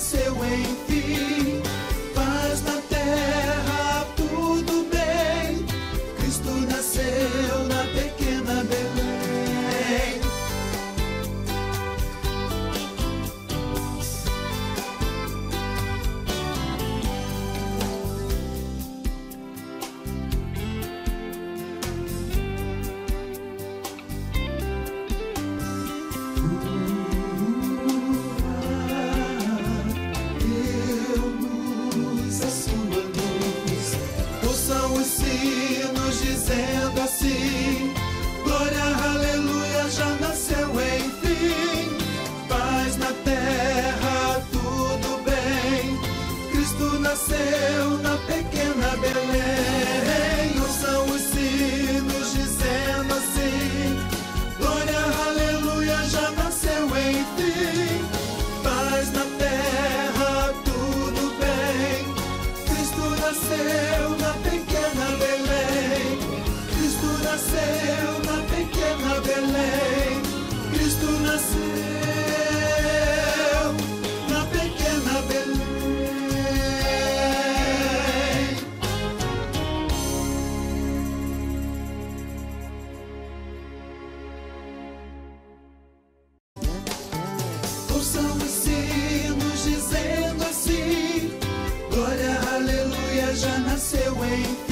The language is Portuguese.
nasceu enfim. Paz na terra, tudo bem. Cristo nasceu na pequena dizendo assim: Glória, aleluia, já nasceu enfim. Paz na terra, tudo bem. Cristo nasceu na pequena Belém. Ouçam os sinos dizendo assim: Glória, aleluia, já nasceu enfim. Paz na terra, tudo bem. Cristo nasceu dizendo